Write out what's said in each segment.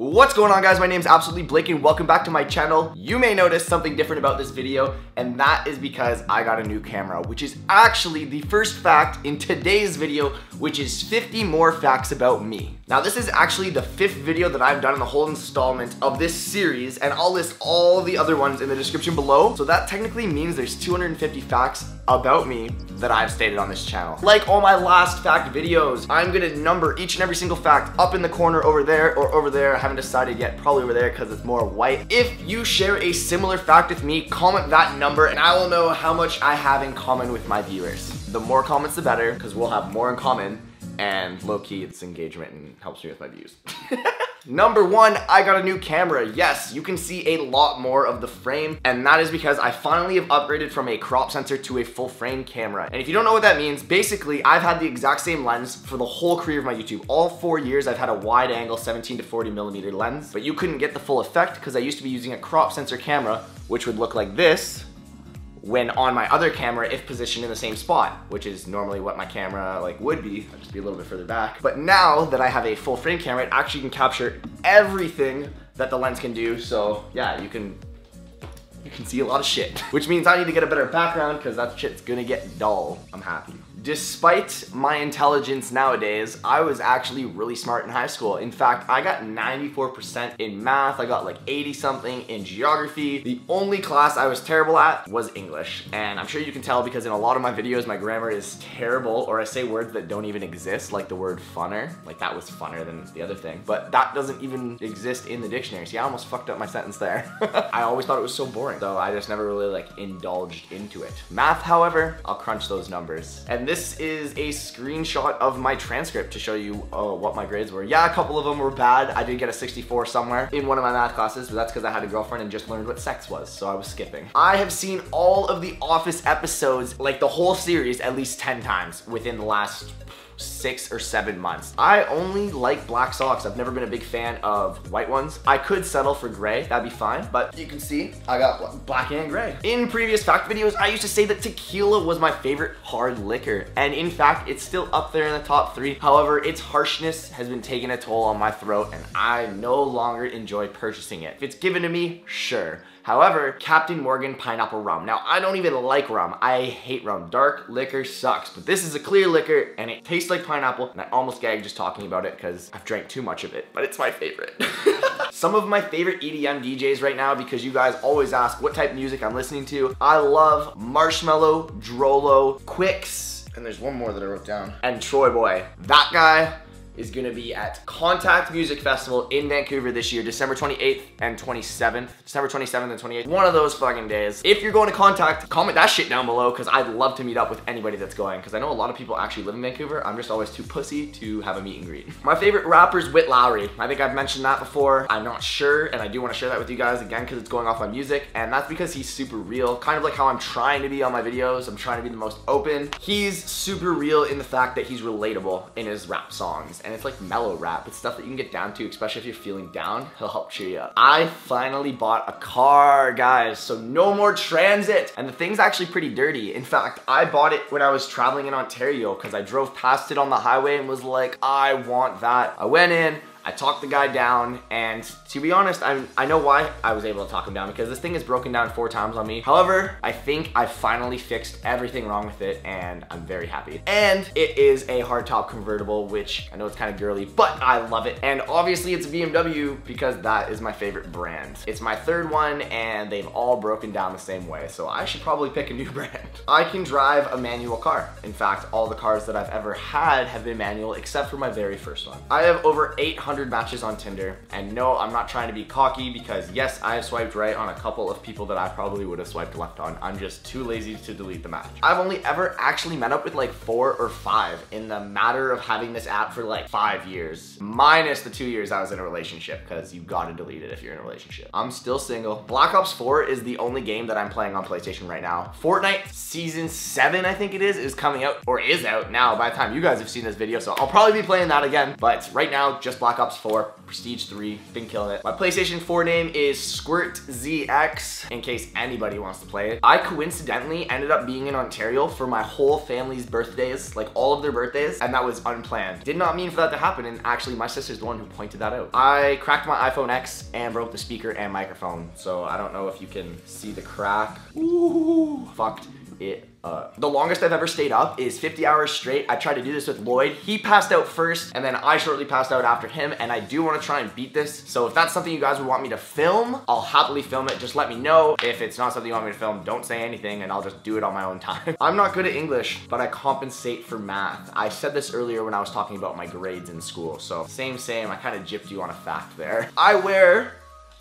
What's going on guys? My name is Absolutely Blake and welcome back to my channel. You may notice something different about this video and that is because I got a new camera, which is actually the first fact in today's video, which is 50 more facts about me. Now this is actually the fifth video that I've done in the whole installment of this series and I'll list all the other ones in the description below. So that technically means there's 250 facts about me that I've stated on this channel. Like all my last fact videos, I'm gonna number each and every single fact up in the corner over there or over there. Haven't decided yet, probably over there because it's more white. If you share a similar fact with me, comment that number and I will know how much I have in common with my viewers. The more comments, the better, because we'll have more in common and low-key it's engagement and helps me with my views. Number one, I got a new camera. Yes, you can see a lot more of the frame, and that is because I finally have upgraded from a crop sensor to a full frame camera. And if you don't know what that means, basically, I've had the exact same lens for the whole career of my YouTube. All four years, I've had a wide angle 17 to 40 millimeter lens, but you couldn't get the full effect because I used to be using a crop sensor camera, which would look like this, when on my other camera if positioned in the same spot, which is normally what my camera like would be. I'll just be a little bit further back. But now that I have a full frame camera, it actually can capture everything that the lens can do. So yeah, you can you can see a lot of shit. Which means I need to get a better background because that shit's gonna get dull. I'm happy. Despite my intelligence nowadays, I was actually really smart in high school. In fact, I got 94% in math. I got like 80 something in geography. The only class I was terrible at was English. And I'm sure you can tell because in a lot of my videos, my grammar is terrible or I say words that don't even exist, like the word funner. Like that was funner than the other thing. But that doesn't even exist in the dictionary. See, I almost fucked up my sentence there. I always thought it was so boring. So I just never really like indulged into it. Math, however, I'll crunch those numbers. And this is a screenshot of my transcript to show you uh, what my grades were. Yeah, a couple of them were bad. I did get a 64 somewhere in one of my math classes, but that's because I had a girlfriend and just learned what sex was, so I was skipping. I have seen all of the Office episodes, like the whole series, at least 10 times within the last six or seven months. I only like black socks. I've never been a big fan of white ones. I could settle for gray, that'd be fine, but you can see I got black and gray. In previous fact videos, I used to say that tequila was my favorite hard liquor, and in fact, it's still up there in the top three. However, its harshness has been taking a toll on my throat, and I no longer enjoy purchasing it. If it's given to me, sure. However, Captain Morgan Pineapple Rum. Now, I don't even like rum. I hate rum. Dark liquor sucks, but this is a clear liquor and it tastes like pineapple and I almost gagged just talking about it because I've drank too much of it, but it's my favorite. Some of my favorite EDM DJs right now because you guys always ask what type of music I'm listening to. I love Marshmello, DROELOE, Quix, and there's one more that I wrote down, and TroyBoi. That guy is gonna be at Contact Music Festival in Vancouver this year, December 28th and 27th. December 27th and 28th. One of those fucking days. If you're going to Contact, comment that shit down below because I'd love to meet up with anybody that's going because I know a lot of people actually live in Vancouver. I'm just always too pussy to have a meet and greet. My favorite rapper is Witt Lowry. I think I've mentioned that before. I'm not sure and I do want to share that with you guys again because it's going off my music and that's because he's super real. Kind of like how I'm trying to be on my videos. I'm trying to be the most open. He's super real in the fact that he's relatable in his rap songs and it's like mellow rap. It's stuff that you can get down to, especially if you're feeling down. He'll help cheer you up. I finally bought a car, guys, so no more transit. And the thing's actually pretty dirty. In fact, I bought it when I was traveling in Ontario because I drove past it on the highway and was like, I want that. I went in, I talked the guy down, and to be honest, i I know why I was able to talk him down because this thing is broken down four times on me. However, I think I finally fixed everything wrong with it, and I'm very happy. And it is a hardtop convertible, which I know it's kind of girly, but I love it. And obviously it's a BMW because that is my favorite brand. It's my third one, and they've all broken down the same way, so I should probably pick a new brand. I can drive a manual car. In fact, all the cars that I've ever had have been manual except for my very first one. I have over 800 100 matches on Tinder. And no, I'm not trying to be cocky because yes, I have swiped right on a couple of people that I probably would have swiped left on. I'm just too lazy to delete the match. I've only ever actually met up with like four or five in the matter of having this app for like five years, minus the two years I was in a relationship because you gotta delete it if you're in a relationship. I'm still single. Black Ops 4 is the only game that I'm playing on PlayStation right now. Fortnite Season 7, I think it is, is coming out or is out now by the time you guys have seen this video. So I'll probably be playing that again. But right now, just Black Ops 4, Prestige 3, been killing it. My PlayStation 4 name is Squirt ZX, in case anybody wants to play it. I coincidentally ended up being in Ontario for my whole family's birthdays, like all of their birthdays, and that was unplanned. Did not mean for that to happen, and actually my sister's the one who pointed that out. I cracked my iPhone X and broke the speaker and microphone, so I don't know if you can see the crack. Ooh, fucked it uh, the longest I've ever stayed up is 50 hours straight. I tried to do this with Lloyd. He passed out first and then I shortly passed out after him and I do want to try and beat this. So if that's something you guys would want me to film, I'll happily film it. Just let me know. If it's not something you want me to film, don't say anything and I'll just do it on my own time. I'm not good at English, but I compensate for math. I said this earlier when I was talking about my grades in school. So same, same. I kind of gypped you on a fact there. I wear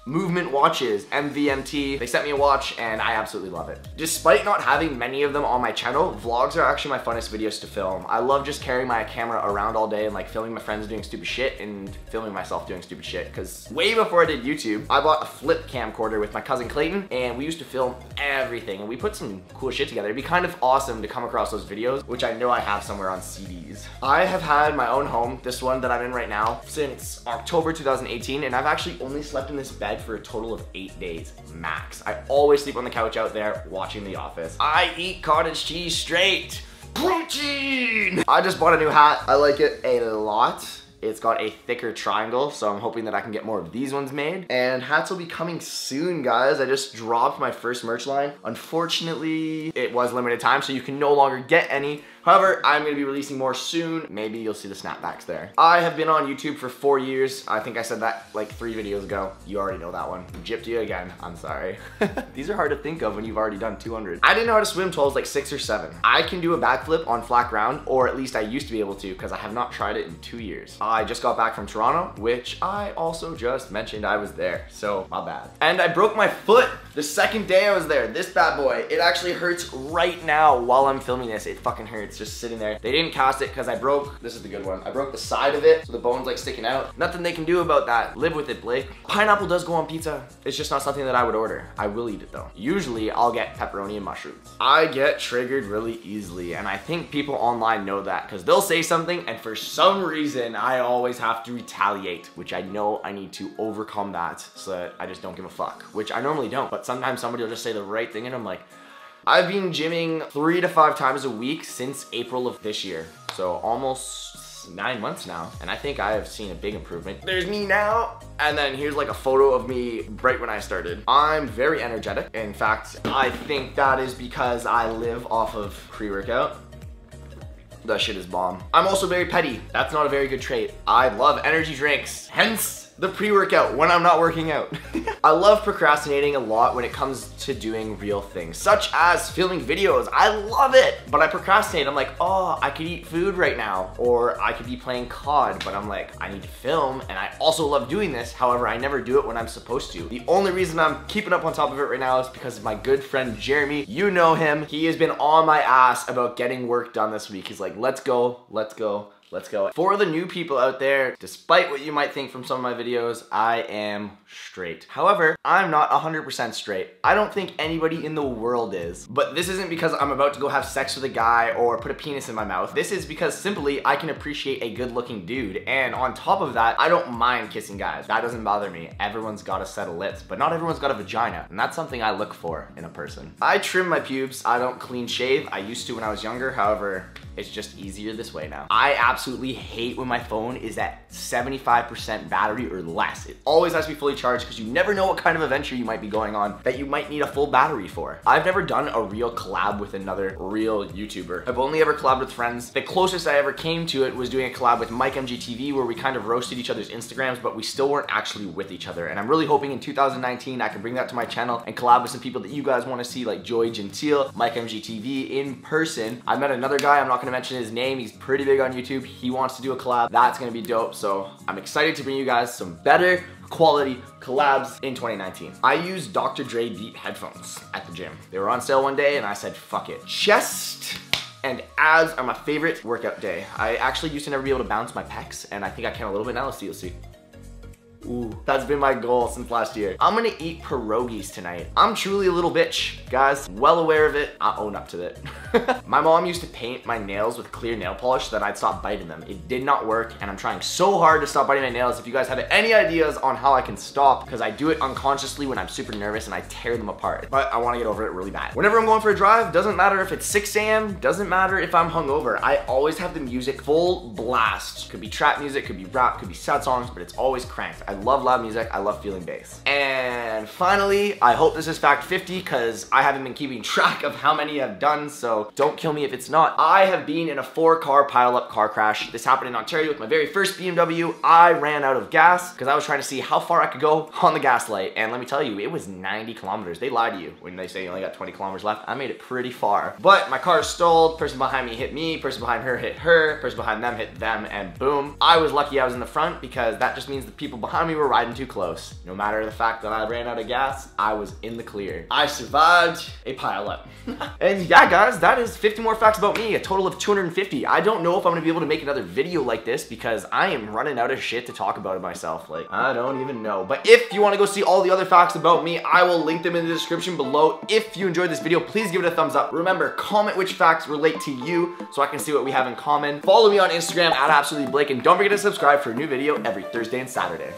Movement watches, MVMT. They sent me a watch and I absolutely love it. Despite not having many of them on my channel, vlogs are actually my funnest videos to film. I love just carrying my camera around all day and like filming my friends doing stupid shit and filming myself doing stupid shit. Cause way before I did YouTube, I bought a flip camcorder with my cousin Clayton and we used to film everything and we put some cool shit together. It'd be kind of awesome to come across those videos, which I know I have somewhere on CDs. I have had my own home, this one that I'm in right now, since October 2018 and I've actually only slept in this bed for a total of eight days max. I always sleep on the couch out there watching The Office. I eat cottage cheese straight. Protein! I just bought a new hat. I like it a lot. It's got a thicker triangle, so I'm hoping that I can get more of these ones made. And hats will be coming soon, guys. I just dropped my first merch line. Unfortunately, it was limited time, so you can no longer get any. However, I'm gonna be releasing more soon. Maybe you'll see the snapbacks there. I have been on YouTube for four years. I think I said that like three videos ago. You already know that one. Gypped you again, I'm sorry. These are hard to think of when you've already done 200. I didn't know how to swim until I was like six or seven. I can do a backflip on flat ground, or at least I used to be able to because I have not tried it in two years. I just got back from Toronto, which I also just mentioned I was there, so my bad. And I broke my foot the second day I was there. This bad boy, it actually hurts right now while I'm filming this. It fucking hurts just sitting there. They didn't cast it because I broke, this is the good one, I broke the side of it, so the bone's like sticking out. Nothing they can do about that. Live with it, Blake. Pineapple does go on pizza. It's just not something that I would order. I will eat it though. Usually I'll get pepperoni and mushrooms. I get triggered really easily and I think people online know that because they'll say something and for some reason I always have to retaliate, which I know I need to overcome that so that I just don't give a fuck, which I normally don't, but sometimes somebody will just say the right thing and I'm like, I've been gymming three to five times a week since April of this year. So almost nine months now. And I think I have seen a big improvement. There's me now. And then here's like a photo of me right when I started. I'm very energetic. In fact, I think that is because I live off of pre-workout. That shit is bomb. I'm also very petty. That's not a very good trait. I love energy drinks. Hence the pre-workout when I'm not working out. I love procrastinating a lot when it comes to doing real things, such as filming videos. I love it, but I procrastinate. I'm like, oh, I could eat food right now, or I could be playing COD, but I'm like, I need to film, and I also love doing this. However, I never do it when I'm supposed to. The only reason I'm keeping up on top of it right now is because of my good friend Jeremy. You know him. He has been on my ass about getting work done this week. He's like, let's go, let's go. Let's go. For the new people out there, despite what you might think from some of my videos, I am straight. However, I'm not 100% straight. I don't think anybody in the world is. But this isn't because I'm about to go have sex with a guy or put a penis in my mouth. This is because simply I can appreciate a good looking dude. And on top of that, I don't mind kissing guys. That doesn't bother me. Everyone's got a set of lips, but not everyone's got a vagina. And that's something I look for in a person. I trim my pubes. I don't clean shave. I used to when I was younger. However, it's just easier this way now. I absolutely hate when my phone is at 75% battery or less. It always has to be fully charged because you never know what kind of adventure you might be going on that you might need a full battery for. I've never done a real collab with another real YouTuber. I've only ever collabed with friends. The closest I ever came to it was doing a collab with Mike MGTV where we kind of roasted each other's Instagrams, but we still weren't actually with each other. And I'm really hoping in 2019 I can bring that to my channel and collab with some people that you guys want to see like Joy Gentile, Mike MGTV in person. I met another guy, I'm not gonna gonna mention his name. He's pretty big on YouTube. He wants to do a collab. That's gonna be dope. So I'm excited to bring you guys some better quality collabs in 2019. I used Dr. Dre Deep headphones at the gym. They were on sale one day and I said, fuck it. Chest and abs are my favorite workout day. I actually used to never be able to bounce my pecs and I think I can a little bit now. Let's see, let's see. Ooh, that's been my goal since last year. I'm gonna eat pierogies tonight. I'm truly a little bitch, guys. Well aware of it. I own up to it. my mom used to paint my nails with clear nail polish so that I'd stop biting them. It did not work, and I'm trying so hard to stop biting my nails. If you guys have any ideas on how I can stop, because I do it unconsciously when I'm super nervous and I tear them apart. But I wanna get over it really bad. Whenever I'm going for a drive, doesn't matter if it's 6 a.m., doesn't matter if I'm hungover. I always have the music full blast. Could be trap music, could be rap, could be sad songs, but it's always cranked. I love loud music, I love feeling bass. And finally, I hope this is fact 50 because I haven't been keeping track of how many I've done, so don't kill me if it's not. I have been in a four car pile-up car crash. This happened in Ontario with my very first BMW. I ran out of gas because I was trying to see how far I could go on the gas light. And let me tell you, it was 90 kilometers. They lie to you when they say you only got 20 kilometers left. I made it pretty far. But my car stalled, person behind me hit me, person behind her hit her, person behind them hit them, and boom. I was lucky I was in the front because that just means the people behind me were riding too close. No matter the fact that I ran out of gas, I was in the clear. I survived a pileup. and yeah, guys, that is 50 more facts about me, a total of 250. I don't know if I'm gonna be able to make another video like this because I am running out of shit to talk about it myself. Like, I don't even know. But if you wanna go see all the other facts about me, I will link them in the description below. If you enjoyed this video, please give it a thumbs up. Remember, comment which facts relate to you so I can see what we have in common. Follow me on Instagram at absolutelyblake and don't forget to subscribe for a new video every Thursday and Saturday.